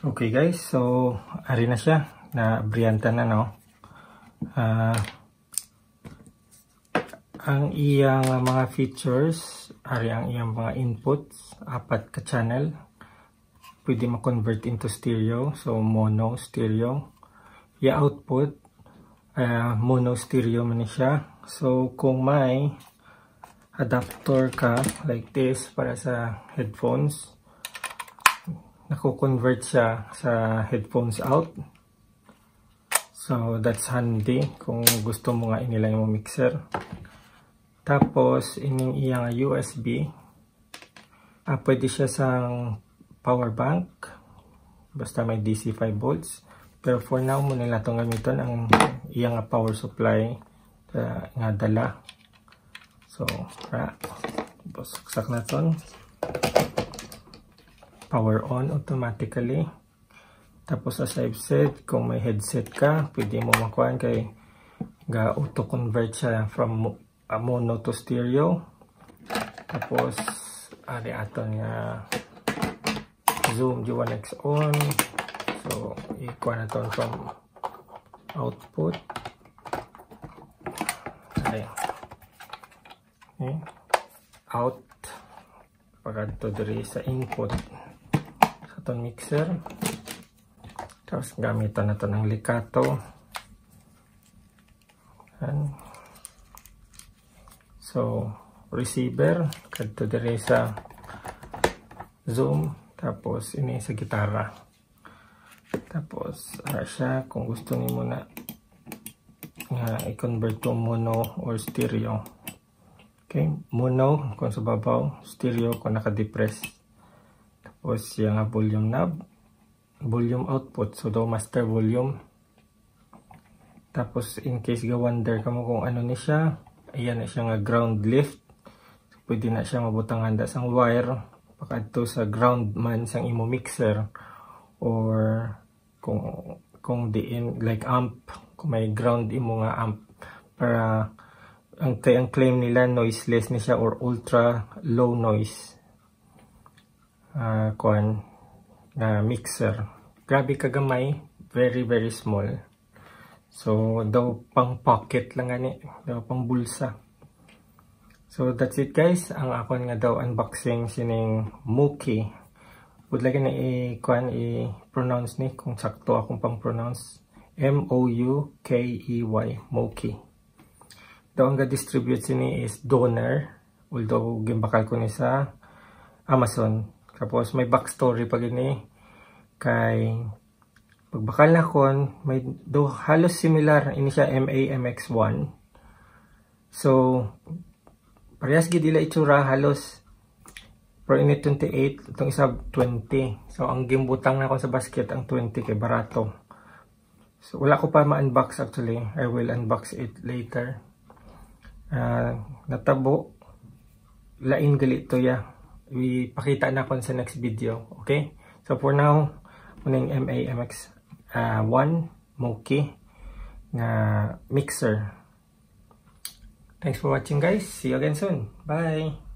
Okay guys, so ari na siya na brianta na no. Uh, ang iyang mga features, ari ang iyang mga inputs, apat ka channel. Pwede ma-convert into stereo, so mono stereo. Iya output, uh, mono stereo man siya. So kung may adapter ka like this para sa headphones, nako-convert siya sa headphones out. So, that's handy kung gusto mo nga inilay mo mixer. Tapos, ining iyang USB. Ah, pwede siya sa power bank. Basta may DC 5 volts. Pero for now, muna nila itong gamiton ang iyang power supply uh, nga dala. So, ra. Tapos, saksak na ito power on automatically. Tapos as I've said, kung may headset ka, pwede mo makuhaan kay ga auto-convert siya from uh, mono to stereo. Tapos, ari aton nga zoom G1X on. So, ikuha na from output. Okay. okay. Out. Pagkadto diri sa input itong mixer. Tapos gamitan na ito ng likato. Yan. So, receiver. Kadto dire sa zoom. Tapos, ini sa gitara. Tapos, ara siya kung gusto ni mo na nga i-convert to mono or stereo. Okay, mono kung sa babaw, stereo kung naka-depress siya nga volume knob volume output. So daw master volume. Tapos in case ga wonder ka mo kung ano ni siya ayan na siya nga ground lift. So, pwede na siya mabutang handa sang wire. Pakadto sa ground man sang imo mixer. Or kung kung diin like amp. Kung may ground imo nga amp. Para ang, ang claim nila noiseless ni siya or ultra low noise uh, kuan na mixer. Grabe kagamay, very very small. So daw pang pocket lang ani, daw pang bulsa. So that's it guys, ang akon nga daw unboxing sining Muki. Would like na i-kuan i-pronounce ni kung sakto akong pang-pronounce. M-O-U-K-E-Y, Muki. Daw ang ga-distribute sini is Donor. Although gimbakal ko ni sa Amazon. Tapos may backstory pa gini kay pagbakal na kon may do halos similar ini siya MA-MX1. So parehas gid ila itsura halos pero ini 28 itong isa 20. So ang gimbutang na ko sa basket ang 20 kay barato. So wala ko pa ma-unbox actually. I will unbox it later. Uh, natabo lain gali to ya ipakita na ko sa next video. Okay? So for now, muning MAMX uh, 1 Moki na mixer. Thanks for watching guys. See you again soon. Bye!